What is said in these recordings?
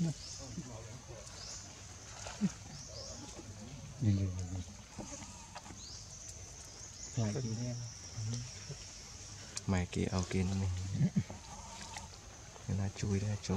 nhìn nhìn nhìn kia mày kia ao kia nó mình chui ra chỗ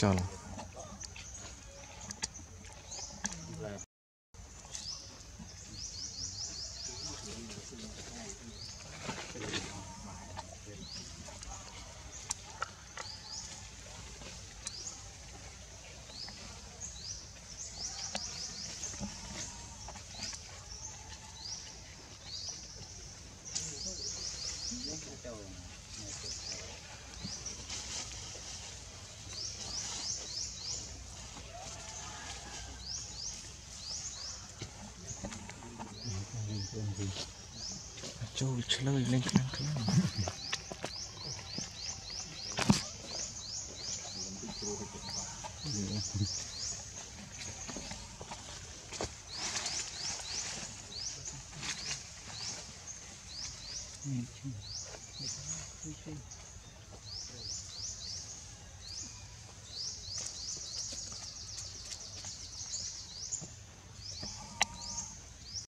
চলো Acho içler ilgilen kılan kılan.